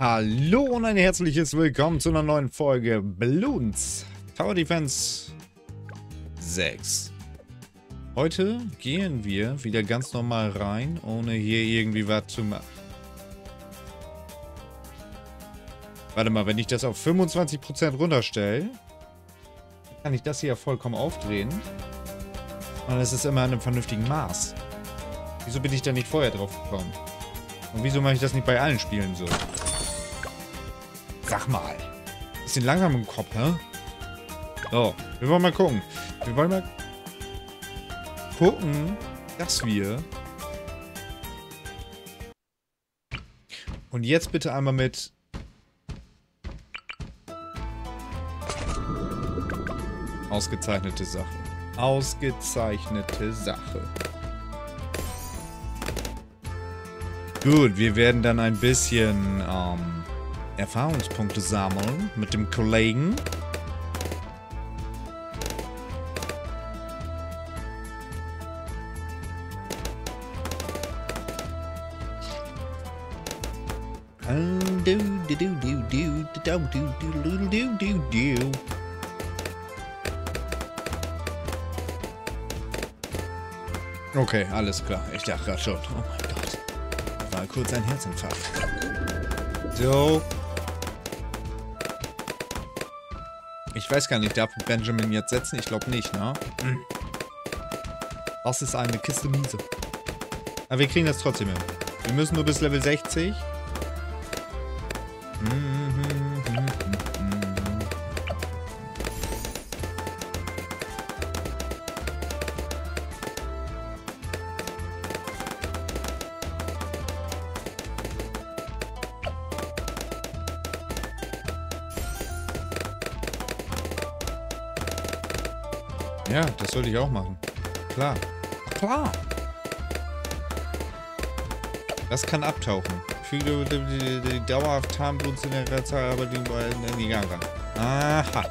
Hallo und ein herzliches Willkommen zu einer neuen Folge Balloons Tower Defense 6. Heute gehen wir wieder ganz normal rein, ohne hier irgendwie was zu machen. Warte mal, wenn ich das auf 25% runterstelle, kann ich das hier vollkommen aufdrehen. Und es ist immer in einem vernünftigen Maß. Wieso bin ich da nicht vorher drauf gekommen? Und wieso mache ich das nicht bei allen Spielen so? Sag mal. Bisschen langsam im Kopf, hä? So, wir wollen mal gucken. Wir wollen mal gucken, dass wir... Und jetzt bitte einmal mit... Ausgezeichnete Sache. Ausgezeichnete Sache. Gut, wir werden dann ein bisschen ähm, Erfahrungspunkte sammeln mit dem Kollegen. Okay, alles klar. Ich dachte gerade schon. Oh mein Gott. War kurz ein Herzinfarkt. So. Ich weiß gar nicht, darf Benjamin jetzt setzen? Ich glaube nicht, ne? Das ist eine Kiste Miese. Aber wir kriegen das trotzdem hin. Wir müssen nur bis Level 60. Ja, das sollte ich auch machen. Klar. Klar. Das kann abtauchen. Füge die, dauerhaft Tarnblut in der Zahl, aber die beiden in die Gang ran. Aha.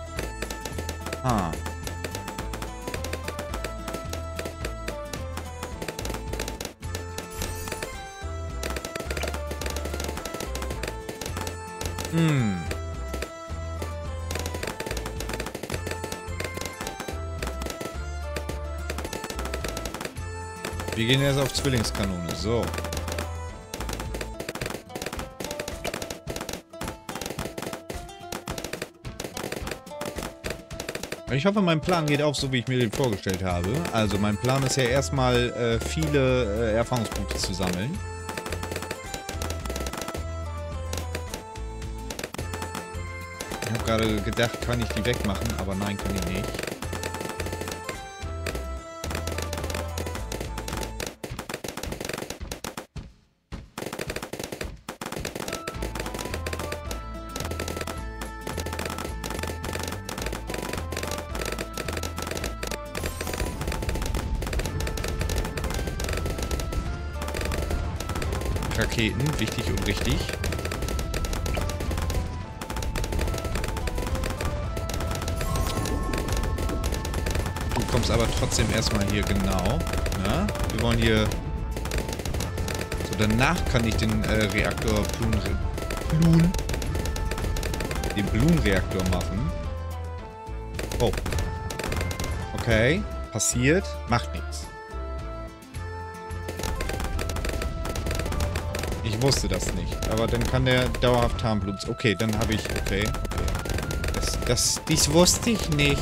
Ah. Hm. Wir gehen jetzt auf Zwillingskanone. So. Ich hoffe, mein Plan geht auf, so wie ich mir den vorgestellt habe. Also, mein Plan ist ja erstmal, äh, viele äh, Erfahrungspunkte zu sammeln. Ich habe gerade gedacht, kann ich die wegmachen, aber nein, kann ich nicht. Raketen, wichtig und richtig. Du kommst aber trotzdem erstmal hier genau. Ja? Wir wollen hier... So, danach kann ich den äh, Reaktor Plun... Plun... Den Blumenreaktor machen. Oh. Okay. Passiert. Macht nichts. Ich wusste das nicht. Aber dann kann der dauerhaft Tarnblut... Okay, dann habe ich... Okay. Das, das... Dies wusste ich nicht.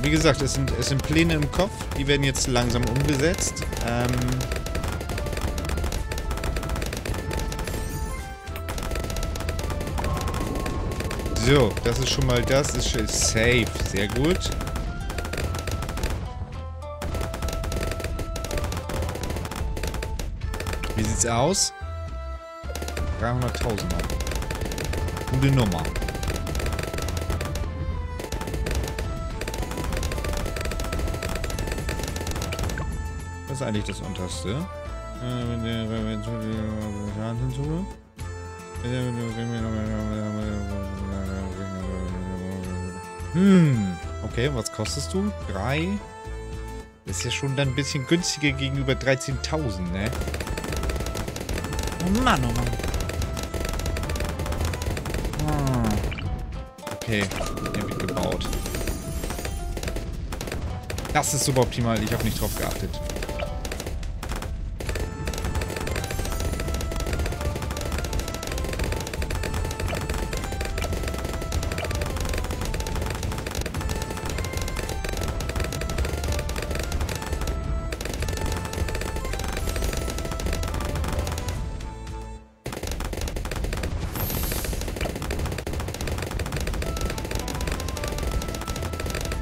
Wie gesagt, es sind, es sind Pläne im Kopf. Die werden jetzt langsam umgesetzt. Ähm... So, das ist schon mal das. Ist safe. Sehr gut. Wie sieht's aus? 300.000 Gute Nummer. Was ist eigentlich das unterste? Äh, Hm, Okay, was kostest du? Drei? Das ist ja schon dann ein bisschen günstiger gegenüber 13.000, ne? Oh Mann, oh Mann. Ah. Okay, der wird gebaut. Das ist suboptimal, ich habe nicht drauf geachtet.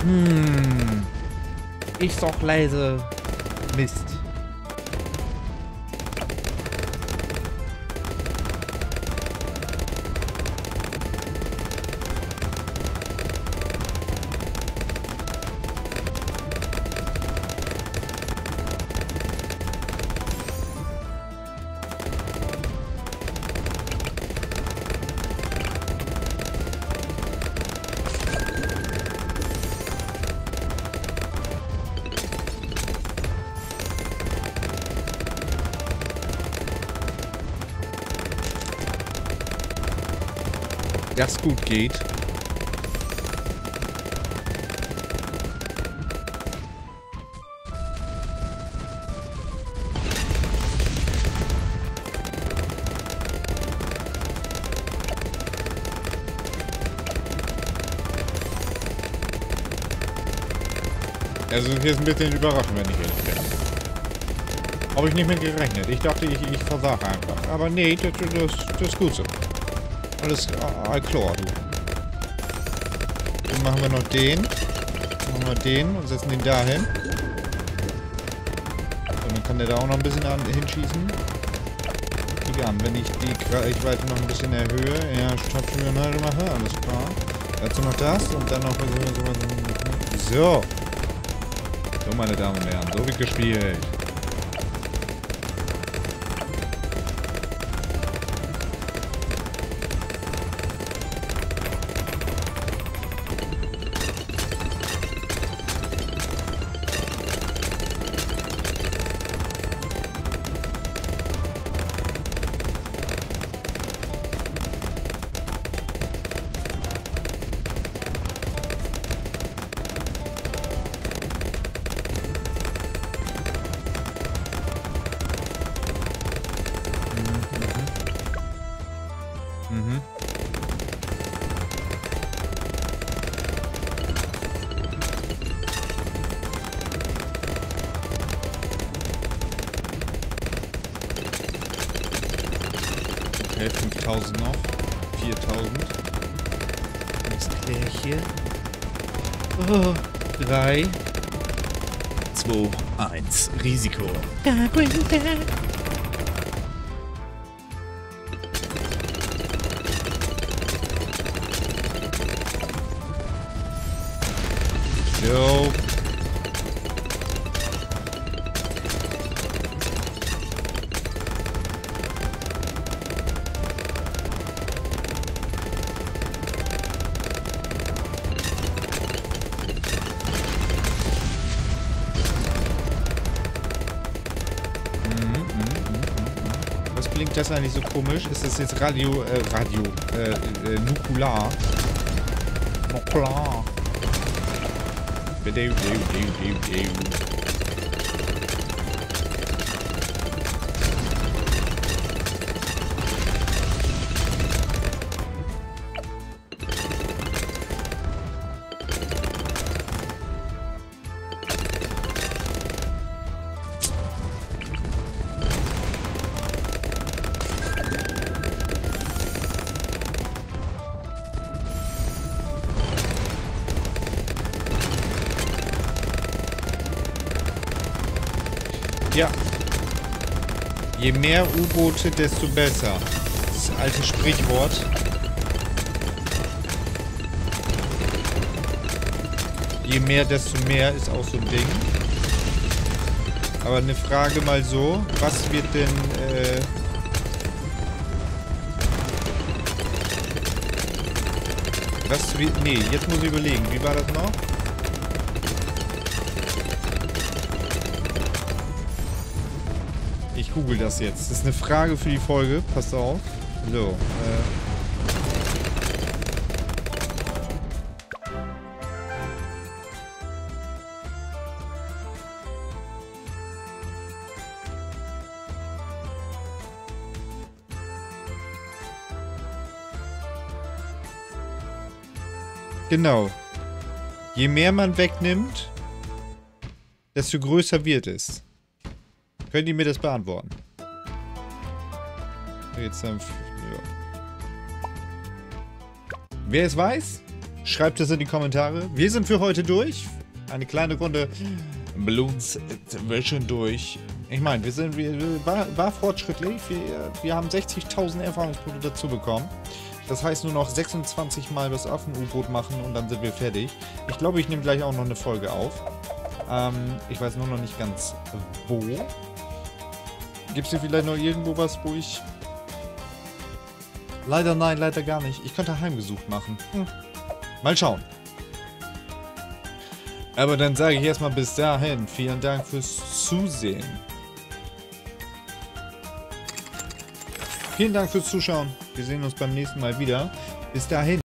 Hm. Ich doch leise. Mist. Das gut geht. Also hier ist ein bisschen überraschend, wenn ich ehrlich bin. Habe ich nicht mit gerechnet. Ich dachte, ich, ich versage einfach. Aber nee, das, das, das ist gut so. Alles ah, klar, du. Dann machen wir noch den. Machen wir den und setzen den dahin. Und dann kann der da auch noch ein bisschen an, hinschießen. An, wenn ich die Reichweite noch ein bisschen erhöhe, ja, Stabschwimmer mache, alles klar. Dazu noch das und dann noch so. So, meine Damen und Herren, so wird gespielt. Okay, 5000 noch. 4000. Das Klärchen. Oh, 3, 2, 1. Risiko. So. Was klingt das eigentlich so komisch? Ist das jetzt Radio, äh, Radio, äh, äh, Nukular? Nukular. Ba-do-do-do-do-do. Je mehr U-Boote, desto besser. Das alte Sprichwort. Je mehr, desto mehr ist auch so ein Ding. Aber eine Frage mal so. Was wird denn... Äh was wird... Nee, jetzt muss ich überlegen. Wie war das noch? Google das jetzt. Das ist eine Frage für die Folge. Passt auf. So, äh. Genau. Je mehr man wegnimmt, desto größer wird es. Können die mir das beantworten? Jetzt dann. Ja. Wer es weiß, schreibt es in die Kommentare. Wir sind für heute durch. Eine kleine Runde Balloons zwischendurch. Ich meine, wir sind wir, war, war fortschrittlich. Wir, wir haben 60.000 Erfahrungspunkte dazu bekommen. Das heißt nur noch 26 Mal das Affen-U-Boot machen und dann sind wir fertig. Ich glaube, ich nehme gleich auch noch eine Folge auf. Ähm, ich weiß nur noch nicht ganz wo. Gibt es hier vielleicht noch irgendwo was, wo ich... Leider nein, leider gar nicht. Ich könnte heimgesucht machen. Hm. Mal schauen. Aber dann sage ich erstmal bis dahin. Vielen Dank fürs Zusehen. Vielen Dank fürs Zuschauen. Wir sehen uns beim nächsten Mal wieder. Bis dahin.